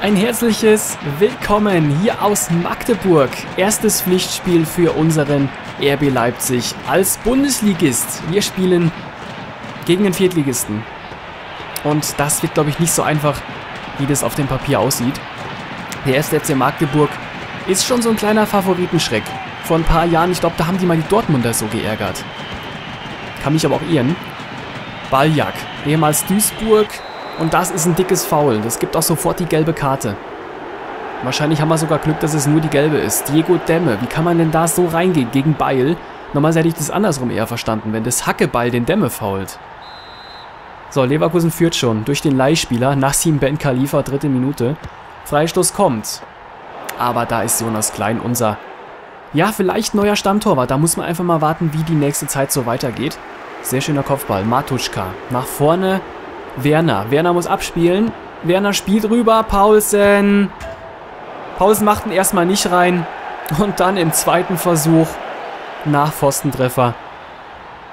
Ein herzliches Willkommen hier aus Magdeburg. Erstes Pflichtspiel für unseren RB Leipzig als Bundesligist. Wir spielen gegen den Viertligisten. Und das wird, glaube ich, nicht so einfach, wie das auf dem Papier aussieht. Der erste FC Magdeburg ist schon so ein kleiner Favoritenschreck. Vor ein paar Jahren, ich glaube, da haben die mal die Dortmunder so geärgert. Kann mich aber auch irren. Baljak, ehemals Duisburg, und das ist ein dickes Foul. Das gibt auch sofort die gelbe Karte. Wahrscheinlich haben wir sogar Glück, dass es nur die gelbe ist. Diego Demme, wie kann man denn da so reingehen gegen Beil? Normalerweise hätte ich das andersrum eher verstanden, wenn das Hackebeil den Demme fault. So, Leverkusen führt schon durch den Leihspieler. Nassim Ben Khalifa, dritte Minute. Freistoß kommt. Aber da ist Jonas Klein unser, ja, vielleicht neuer Stammtorwart. Da muss man einfach mal warten, wie die nächste Zeit so weitergeht. Sehr schöner Kopfball. Matuschka nach vorne. Werner. Werner muss abspielen. Werner spielt rüber. Paulsen. Paulsen macht ihn erstmal nicht rein. Und dann im zweiten Versuch nach Pfostentreffer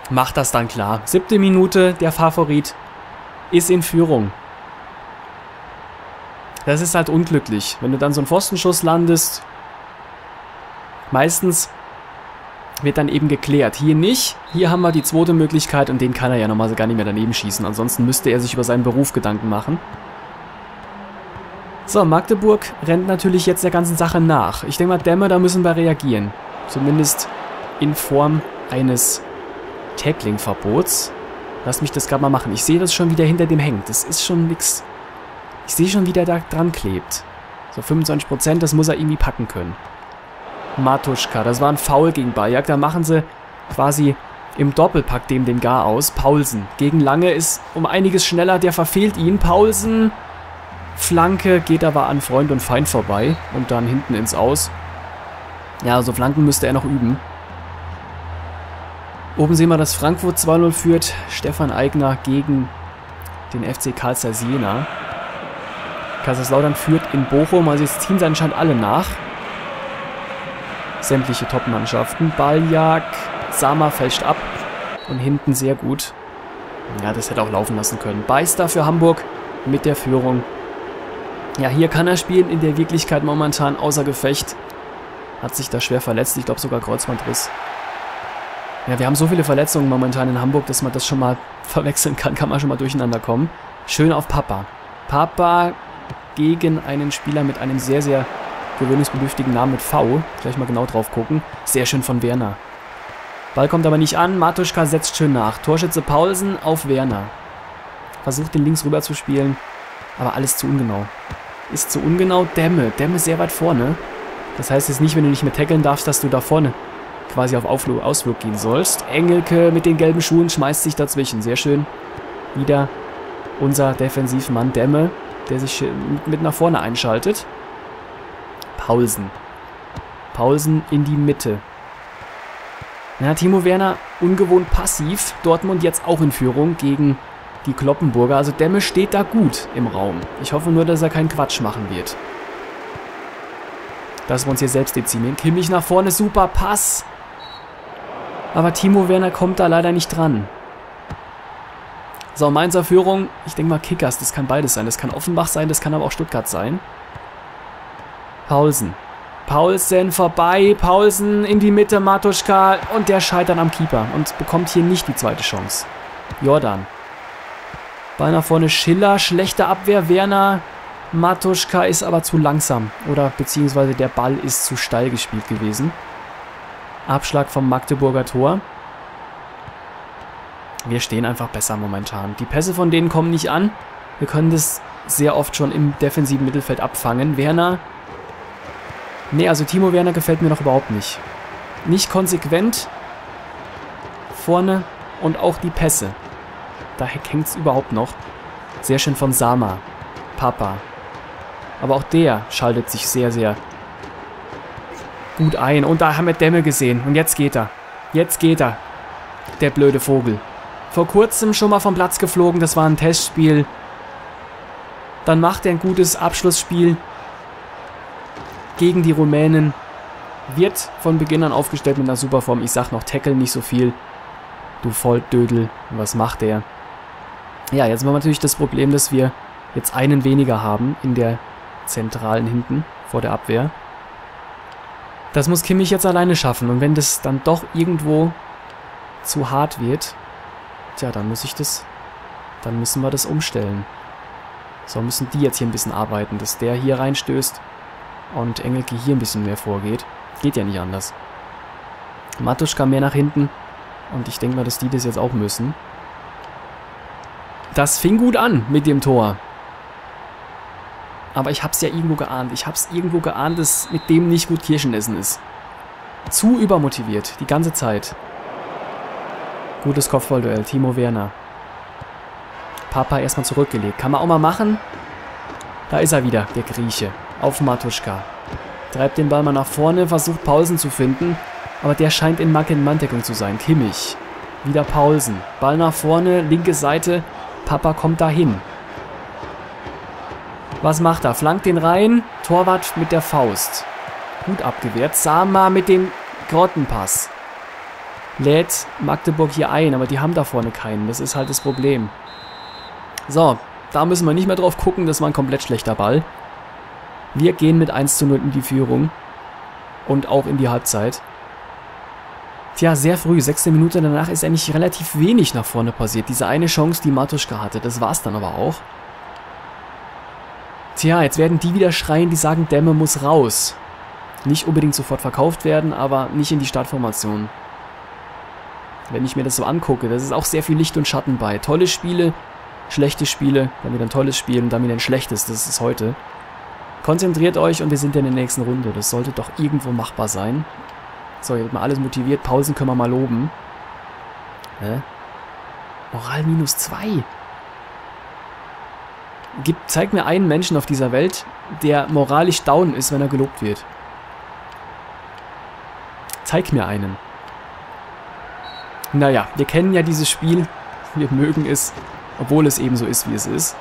macht das dann klar. Siebte Minute, der Favorit ist in Führung. Das ist halt unglücklich, wenn du dann so einen Pfostenschuss landest. Meistens wird dann eben geklärt. Hier nicht. Hier haben wir die zweite Möglichkeit und den kann er ja normalerweise gar nicht mehr daneben schießen. Ansonsten müsste er sich über seinen Beruf Gedanken machen. So, Magdeburg rennt natürlich jetzt der ganzen Sache nach. Ich denke mal, Dämme, da müssen wir reagieren. Zumindest in Form eines Tackling-Verbots. Lass mich das gerade mal machen. Ich sehe das schon wieder hinter dem hängt. Das ist schon nix. Ich sehe schon, wie der da dran klebt. So 25%, das muss er irgendwie packen können. Matuschka. Das war ein Foul gegen Bajak. Da machen sie quasi im Doppelpack dem den Gar aus. Paulsen gegen Lange ist um einiges schneller. Der verfehlt ihn. Paulsen. Flanke geht aber an Freund und Feind vorbei. Und dann hinten ins Aus. Ja, so Flanken müsste er noch üben. Oben sehen wir, dass Frankfurt 2-0 führt. Stefan Eigner gegen den FC Karl Jena. Kaiserslautern führt in Bochum. Also jetzt ziehen sie anscheinend alle nach sämtliche Top-Mannschaften. Baljak, Sama fälscht ab und hinten sehr gut. Ja, das hätte auch laufen lassen können. Beister für Hamburg mit der Führung. Ja, hier kann er spielen, in der Wirklichkeit momentan außer Gefecht. Hat sich da schwer verletzt, ich glaube sogar Kreuzbandriss. Ja, wir haben so viele Verletzungen momentan in Hamburg, dass man das schon mal verwechseln kann, kann man schon mal durcheinander kommen. Schön auf Papa. Papa gegen einen Spieler mit einem sehr, sehr gewöhnungsbedürftigen Namen mit V. Gleich mal genau drauf gucken. Sehr schön von Werner. Ball kommt aber nicht an. Matuschka setzt schön nach. Torschütze Paulsen auf Werner. Versucht den links rüber zu spielen. Aber alles zu ungenau. Ist zu ungenau. Dämme. Dämme sehr weit vorne. Das heißt jetzt nicht, wenn du nicht mehr tackeln darfst, dass du da vorne quasi auf Auflug, Ausflug gehen sollst. Engelke mit den gelben Schuhen schmeißt sich dazwischen. Sehr schön. Wieder unser Defensivmann Dämme, der sich mit nach vorne einschaltet. Paulsen. Paulsen in die Mitte. Ja, Timo Werner ungewohnt passiv. Dortmund jetzt auch in Führung gegen die Kloppenburger. Also Demme steht da gut im Raum. Ich hoffe nur, dass er keinen Quatsch machen wird. Dass wir uns hier selbst dezimieren. Kimmich nach vorne, super Pass. Aber Timo Werner kommt da leider nicht dran. So, Mainzer Führung. Ich denke mal Kickers, das kann beides sein. Das kann Offenbach sein, das kann aber auch Stuttgart sein. Paulsen. Paulsen vorbei, Paulsen in die Mitte, Matuschka und der scheitert am Keeper und bekommt hier nicht die zweite Chance. Jordan. Ball nach vorne, Schiller, schlechte Abwehr, Werner. Matuschka ist aber zu langsam oder beziehungsweise der Ball ist zu steil gespielt gewesen. Abschlag vom Magdeburger Tor. Wir stehen einfach besser momentan. Die Pässe von denen kommen nicht an. Wir können das sehr oft schon im defensiven Mittelfeld abfangen. Werner Nee, also Timo Werner gefällt mir noch überhaupt nicht. Nicht konsequent. Vorne und auch die Pässe. Da hängt es überhaupt noch. Sehr schön von Sama. Papa. Aber auch der schaltet sich sehr, sehr gut ein. Und da haben wir Dämme gesehen. Und jetzt geht er. Jetzt geht er. Der blöde Vogel. Vor kurzem schon mal vom Platz geflogen. Das war ein Testspiel. Dann macht er ein gutes Abschlussspiel gegen die Rumänen. Wird von Beginn an aufgestellt mit einer Superform. Ich sag noch, tackle nicht so viel. Du Volldödel. Was macht der? Ja, jetzt haben wir natürlich das Problem, dass wir jetzt einen weniger haben in der Zentralen hinten vor der Abwehr. Das muss Kimmich jetzt alleine schaffen. Und wenn das dann doch irgendwo zu hart wird, tja, dann muss ich das, dann müssen wir das umstellen. So müssen die jetzt hier ein bisschen arbeiten, dass der hier reinstößt und Engelke hier ein bisschen mehr vorgeht. Geht ja nicht anders. Matuschka mehr nach hinten und ich denke mal, dass die das jetzt auch müssen. Das fing gut an mit dem Tor. Aber ich hab's ja irgendwo geahnt. Ich hab's irgendwo geahnt, dass mit dem nicht gut Kirschenessen ist. Zu übermotiviert, die ganze Zeit. Gutes Kopfballduell, Timo Werner. Papa erstmal zurückgelegt. Kann man auch mal machen. Da ist er wieder, der Grieche. Auf Matuschka. Treibt den Ball mal nach vorne, versucht Paulsen zu finden. Aber der scheint in Mann-Deckung zu sein. Kimmich. Wieder Paulsen. Ball nach vorne, linke Seite. Papa kommt dahin. Was macht er? Flankt den rein. Torwart mit der Faust. Gut abgewehrt. Sama mit dem Grottenpass. Lädt Magdeburg hier ein, aber die haben da vorne keinen. Das ist halt das Problem. So, da müssen wir nicht mehr drauf gucken. Das war ein komplett schlechter Ball. Wir gehen mit 1 zu 0 in die Führung. Und auch in die Halbzeit. Tja, sehr früh, sechste Minute danach ist eigentlich relativ wenig nach vorne passiert. Diese eine Chance, die Matuschka hatte, das war's dann aber auch. Tja, jetzt werden die wieder schreien, die sagen, Dämme muss raus. Nicht unbedingt sofort verkauft werden, aber nicht in die Startformation. Wenn ich mir das so angucke, das ist auch sehr viel Licht und Schatten bei. Tolle Spiele, schlechte Spiele, dann wieder ein tolles Spiel und dann wieder ein schlechtes. Das ist heute. Konzentriert euch und wir sind ja in der nächsten Runde. Das sollte doch irgendwo machbar sein. So, hier wird mal alles motiviert. Pausen können wir mal loben. Hä? Moral minus zwei. Gib, zeig mir einen Menschen auf dieser Welt, der moralisch down ist, wenn er gelobt wird. Zeig mir einen. Naja, wir kennen ja dieses Spiel. Wir mögen es, obwohl es eben so ist, wie es ist.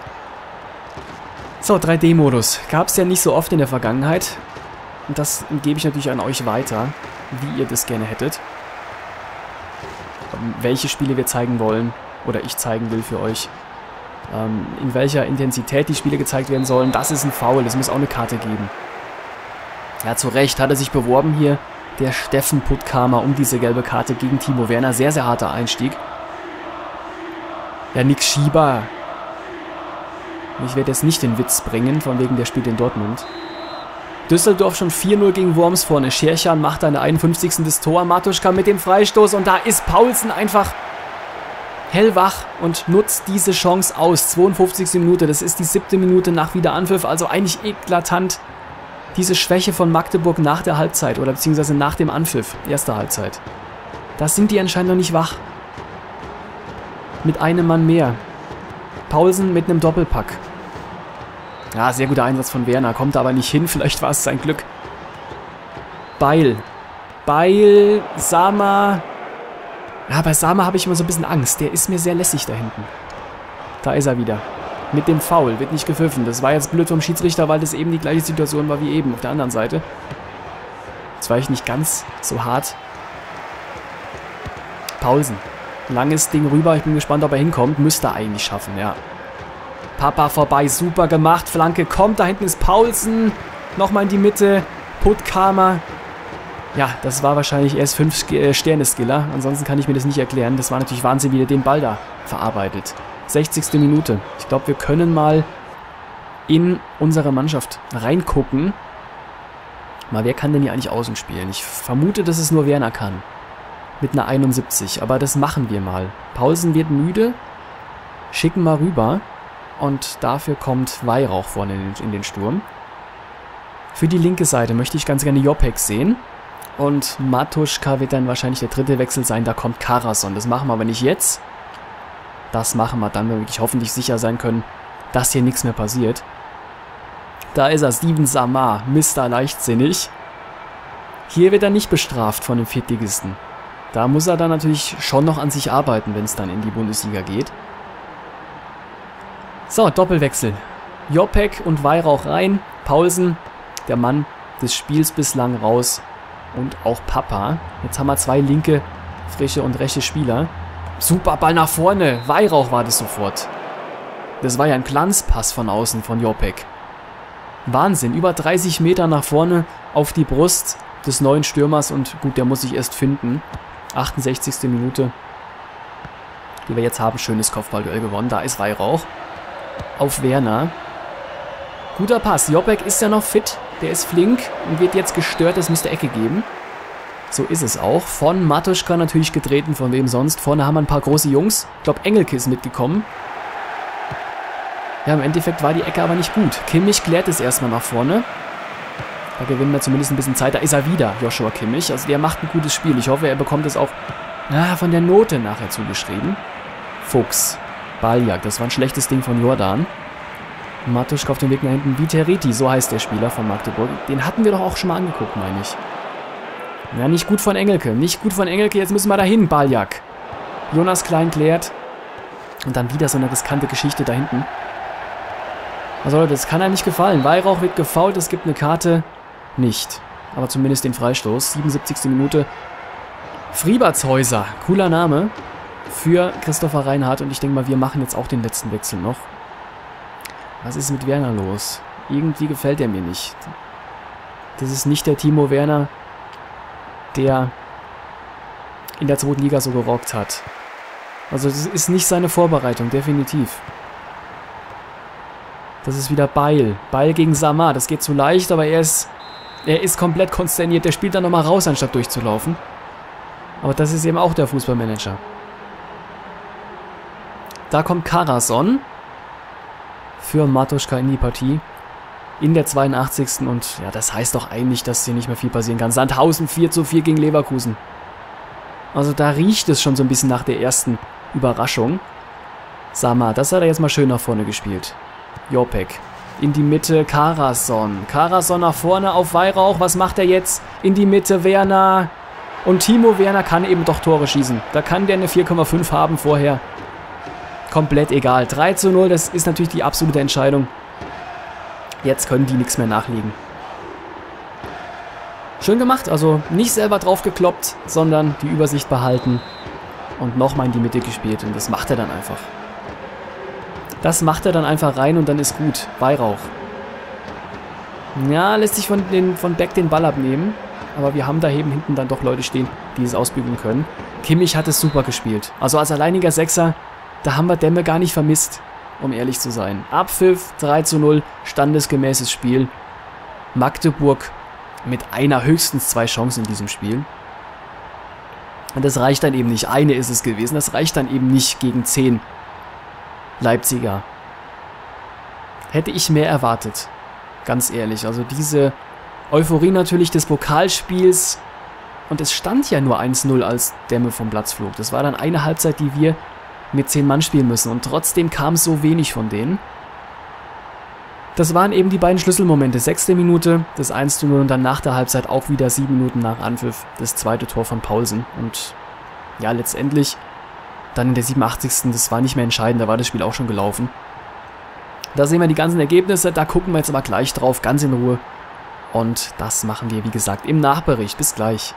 So, 3D-Modus. Gab es ja nicht so oft in der Vergangenheit. Und das gebe ich natürlich an euch weiter wie ihr das gerne hättet. Ähm, welche Spiele wir zeigen wollen oder ich zeigen will für euch. Ähm, in welcher Intensität die Spiele gezeigt werden sollen, das ist ein Foul. Es muss auch eine Karte geben. Ja, zu Recht hat er sich beworben hier, der Steffen Puttkamer, um diese gelbe Karte gegen Timo Werner. Sehr, sehr harter Einstieg. Ja, Nick Schieber. Ich werde jetzt nicht den Witz bringen, von wegen der spielt in Dortmund. Düsseldorf schon 4-0 gegen Worms vorne. Scherchan macht eine 51. das Tor. Matuschka mit dem Freistoß und da ist Paulsen einfach hellwach und nutzt diese Chance aus. 52. Minute, das ist die siebte Minute nach Wiederanpfiff, also eigentlich eklatant diese Schwäche von Magdeburg nach der Halbzeit oder beziehungsweise nach dem Anpfiff, erster Halbzeit. Da sind die anscheinend noch nicht wach. Mit einem Mann mehr. Paulsen mit einem Doppelpack. Ja, sehr guter Einsatz von Werner. Kommt aber nicht hin. Vielleicht war es sein Glück. Beil. Beil, Sama. Ja, bei Sama habe ich immer so ein bisschen Angst. Der ist mir sehr lässig da hinten. Da ist er wieder. Mit dem Foul. Wird nicht gepfiffen. Das war jetzt blöd vom Schiedsrichter, weil das eben die gleiche Situation war wie eben auf der anderen Seite. Jetzt war ich nicht ganz so hart. Paulsen. Langes Ding rüber. Ich bin gespannt, ob er hinkommt. Müsste er eigentlich schaffen, ja. Papa vorbei, super gemacht. Flanke kommt, da hinten ist Paulsen. Nochmal in die Mitte. Puttkamer. Ja, das war wahrscheinlich erst 5 äh, Sterne-Skiller. Ansonsten kann ich mir das nicht erklären. Das war natürlich Wahnsinn, wie der den Ball da verarbeitet. 60. Minute. Ich glaube, wir können mal in unsere Mannschaft reingucken. Mal, wer kann denn hier eigentlich außen spielen? Ich vermute, dass es nur Werner kann. Mit einer 71. Aber das machen wir mal. Paulsen wird müde. Schicken mal rüber. Und dafür kommt Weihrauch vorne in den, Sturm. Für die linke Seite möchte ich ganz gerne Jopek sehen. Und Matuschka wird dann wahrscheinlich der dritte Wechsel sein. Da kommt Karason. Das machen wir aber nicht jetzt. Das machen wir dann, wenn wir wirklich hoffentlich sicher sein können, dass hier nichts mehr passiert. Da ist er, Steven Samar, Mr. Leichtsinnig. Hier wird er nicht bestraft von dem Viertligisten. Da muss er dann natürlich schon noch an sich arbeiten, wenn es dann in die Bundesliga geht. So, Doppelwechsel. Jopek und Weihrauch rein. Paulsen, der Mann des Spiels bislang raus. Und auch Papa. Jetzt haben wir zwei linke, frische und rechte Spieler. Super Ball nach vorne. Weihrauch war das sofort. Das war ja ein Glanzpass von außen von Jopek. Wahnsinn, über 30 Meter nach vorne auf die Brust des neuen Stürmers und gut, der muss sich erst finden. 68. Minute. Die wir jetzt haben, schönes Kopfballduell gewonnen. Da ist Weihrauch auf Werner. Guter Pass. Jobek ist ja noch fit. Der ist flink und wird jetzt gestört. Es müsste Ecke geben. So ist es auch. Von Matuschka natürlich getreten, von wem sonst. Vorne haben wir ein paar große Jungs. Ich glaube, Engelke ist mitgekommen. Ja, im Endeffekt war die Ecke aber nicht gut. Kimmich klärt es erstmal nach vorne. Da gewinnen wir zumindest ein bisschen Zeit. Da ist er wieder, Joshua Kimmich. Also der macht ein gutes Spiel. Ich hoffe, er bekommt es auch ah, von der Note nachher zugeschrieben. Fuchs. Baljak, das war ein schlechtes Ding von Jordan. Matuschka auf dem Weg nach hinten. Viteriti, so heißt der Spieler von Magdeburg. Den hatten wir doch auch schon mal angeguckt, meine ich. Ja, nicht gut von Engelke. Nicht gut von Engelke. Jetzt müssen wir dahin, Baljak. Jonas Klein klärt. Und dann wieder so eine riskante Geschichte da hinten. Also Leute, das kann einem nicht gefallen. Weihrauch wird gefault, es gibt eine Karte. Nicht. Aber zumindest den Freistoß. 77. Minute. Friebertshäuser. Cooler Name für Christopher Reinhardt. Und ich denke mal, wir machen jetzt auch den letzten Wechsel noch. Was ist mit Werner los? Irgendwie gefällt er mir nicht. Das ist nicht der Timo Werner, der in der zweiten Liga so gerockt hat. Also das ist nicht seine Vorbereitung, definitiv. Das ist wieder Beil. Beil gegen Samar. Das geht zu leicht, aber er ist, er ist komplett konsterniert. Der spielt dann nochmal raus, anstatt durchzulaufen. Aber das ist eben auch der Fußballmanager. Da kommt Karason für Matuschka in die Partie. In der 82. Und ja, das heißt doch eigentlich, dass hier nicht mehr viel passieren kann. Sandhausen 4 zu 4 gegen Leverkusen. Also da riecht es schon so ein bisschen nach der ersten Überraschung. Sama, das hat er jetzt mal schön nach vorne gespielt. Jopek. In die Mitte Karason. Karason nach vorne auf Weihrauch. Was macht er jetzt? In die Mitte Werner. Und Timo Werner kann eben doch Tore schießen. Da kann der eine 4,5 haben vorher. Komplett egal. 3 zu 0, das ist natürlich die absolute Entscheidung. Jetzt können die nichts mehr nachlegen. Schön gemacht, also nicht selber drauf gekloppt, sondern die Übersicht behalten und nochmal in die Mitte gespielt und das macht er dann einfach. Das macht er dann einfach rein und dann ist gut. Weihrauch. Ja, lässt sich von, den, von Beck den Ball abnehmen. Aber wir haben da eben hinten dann doch Leute stehen, die es ausbügeln können. Kimmich hat es super gespielt. Also als alleiniger Sechser, da haben wir Dämme gar nicht vermisst, um ehrlich zu sein. Abpfiff 3 zu 0, standesgemäßes Spiel. Magdeburg mit einer höchstens zwei Chancen in diesem Spiel. Und das reicht dann eben nicht. Eine ist es gewesen. Das reicht dann eben nicht gegen 10 Leipziger. Hätte ich mehr erwartet. Ganz ehrlich. Also diese Euphorie natürlich des Pokalspiels. Und es stand ja nur 1-0, als Dämme vom Platz flog. Das war dann eine Halbzeit, die wir mit 10 Mann spielen müssen. Und trotzdem kam so wenig von denen. Das waren eben die beiden Schlüsselmomente. Sechste Minute, das 1 0 und dann nach der Halbzeit auch wieder sieben Minuten nach Anpfiff das zweite Tor von Paulsen. Und ja, letztendlich dann in der 87. Das war nicht mehr entscheidend, da war das Spiel auch schon gelaufen. Da sehen wir die ganzen Ergebnisse, da gucken wir jetzt aber gleich drauf, ganz in Ruhe. Und das machen wir, wie gesagt, im Nachbericht. Bis gleich.